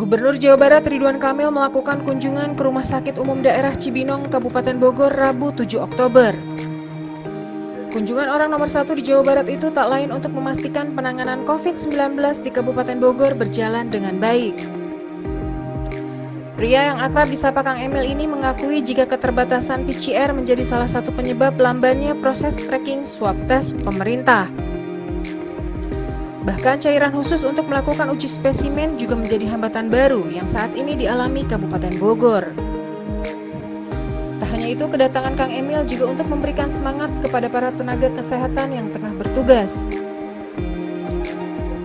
Gubernur Jawa Barat Ridwan Kamil melakukan kunjungan ke Rumah Sakit Umum Daerah Cibinong, Kabupaten Bogor, Rabu 7 Oktober. Kunjungan orang nomor satu di Jawa Barat itu tak lain untuk memastikan penanganan COVID-19 di Kabupaten Bogor berjalan dengan baik. Pria yang akrab disapa Kang Emil ini mengakui jika keterbatasan PCR menjadi salah satu penyebab lambannya proses tracking swab test pemerintah. Bahkan cairan khusus untuk melakukan uji spesimen juga menjadi hambatan baru yang saat ini dialami Kabupaten Bogor. Tak hanya itu, kedatangan Kang Emil juga untuk memberikan semangat kepada para tenaga kesehatan yang tengah bertugas.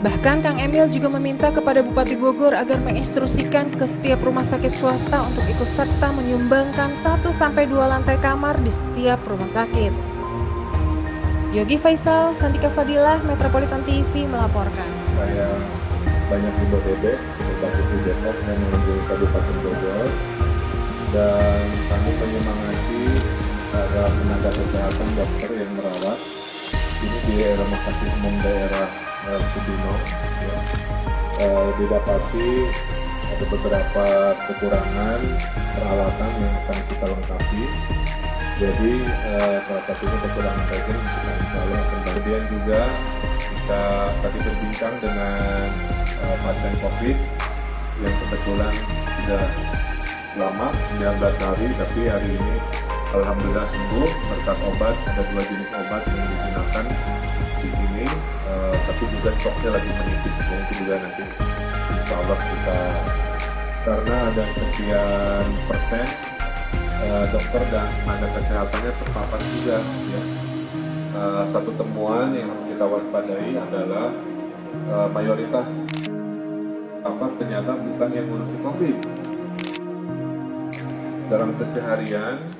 Bahkan Kang Emil juga meminta kepada Bupati Bogor agar menginstruksikan ke setiap rumah sakit swasta untuk ikut serta menyumbangkan 1-2 lantai kamar di setiap rumah sakit. Yogi Faisal, Sandika Fadilah, Metropolitan TV melaporkan. Saya banyak di Bodebek, Kabupaten Depok dan mengunjungi Kabupaten Bogor dan kami menyemangati para tenaga kesehatan dokter yang merawat ini di rumah sakit umum daerah Cibinong ya. e, didapati ada beberapa kekurangan peralatan yang akan kita lengkapi jadi uh, salah satunya kekurangan reagen kita insya Allah. Kemudian juga kita tadi berbincang dengan uh, pasien COVID yang kebetulan sudah lama 19 hari tapi hari ini Alhamdulillah sembuh berkat obat ada dua jenis obat yang digunakan di sini uh, tapi juga stoknya lagi menipis mungkin juga nanti insya Allah kita karena ada sekian persen uh, dokter dan tenaga kesehatannya terpapar juga ya. Uh, satu temuan yang harus kita waspadai adalah uh, mayoritas apa ternyata bukan yang ngurusi COVID dalam keseharian